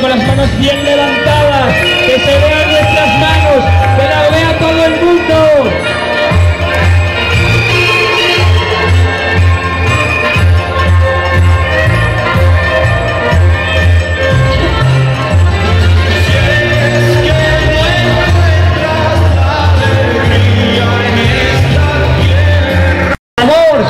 con las manos bien levantadas.